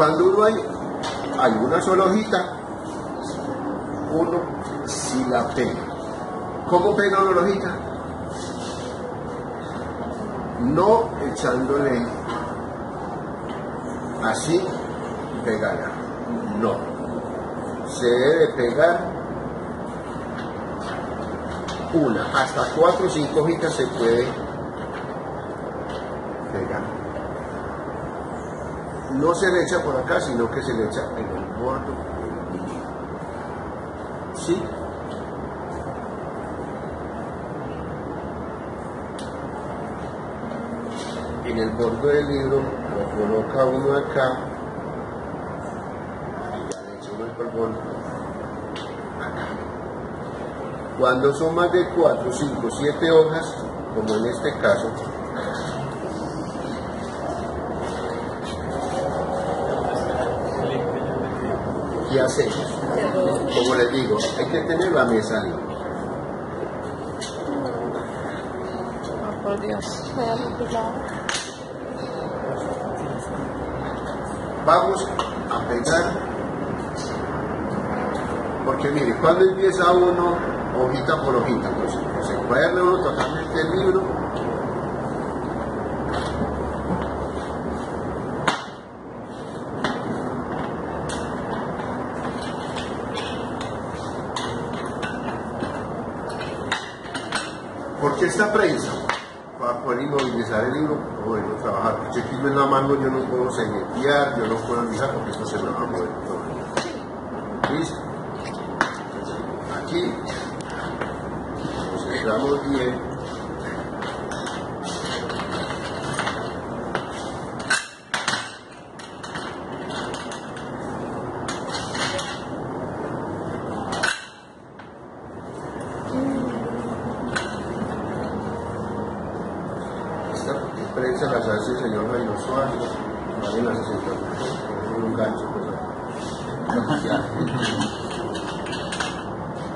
Cuando uno hay, hay una sola hojita, uno si la pega. ¿Cómo pega una hojita? No echándole así pegarla. No. Se debe pegar una, hasta cuatro o cinco hojitas se puede pegar. No se le echa por acá, sino que se le echa en el borde del libro. ¿Sí? En el borde del libro lo coloca uno acá y ya le el acá. Cuando son más de 4, 5, 7 hojas, como en este caso, ¿qué hacemos? Como les digo, hay que tener la mesa limpia. Oh, por Dios. Vamos a pegar, porque mire, cuando empieza uno hojita por hojita, pues se encuaderna uno totalmente el libro. ¿Por qué esta prensa? Para poder inmovilizar el libro, poderlo trabajar. Porque aquí en la mano yo no puedo señetear, yo no puedo avisar porque esto se me va a mover todo. ¿Listo? Aquí nos centramos bien. Prensa las hace el señor Jairo Suárez, vale las 60 con un gancho. Pues.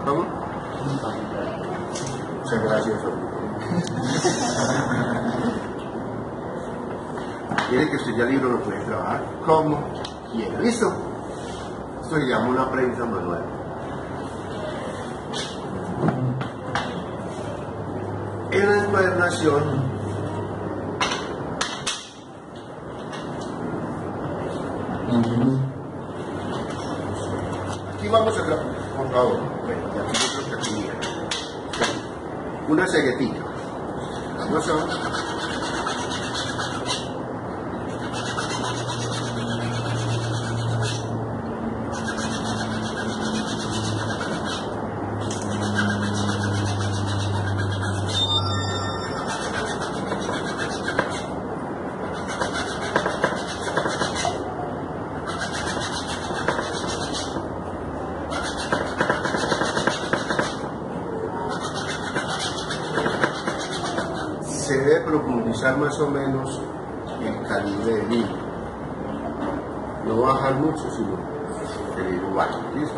¿Cómo? Muchas gracias. Quiere que usted ya libro lo puede trabajar como quiera. ¿Listo? Esto se llama una prensa manual. En la encuadernación Aquí vamos a grabar, por favor. Bueno, aquí. Una ceguetita. Se debe profundizar más o menos el calibre del hilo. No bajar mucho, sino el hilo bajo. ¿Listo?